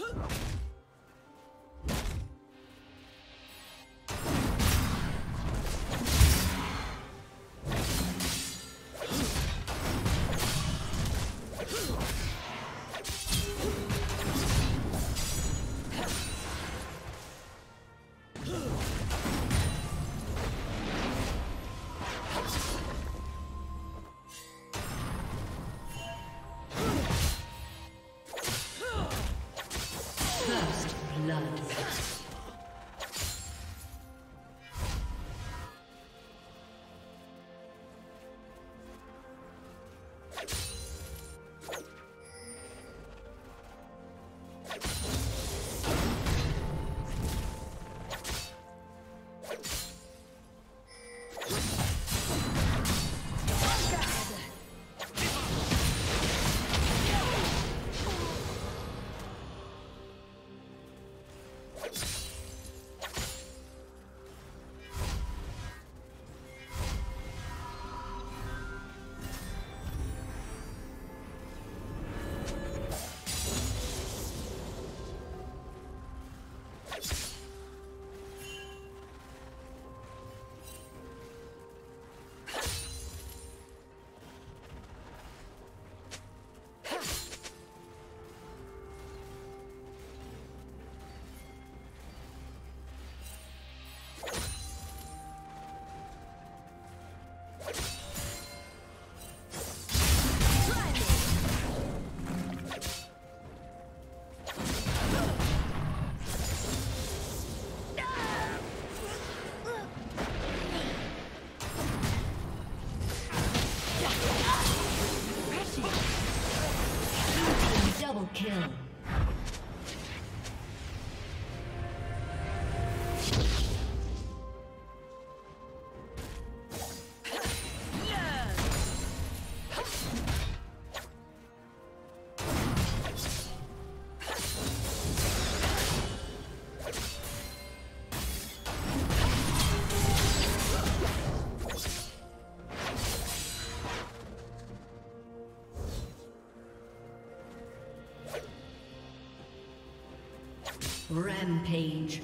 Huh! Rampage.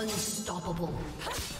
Unstoppable.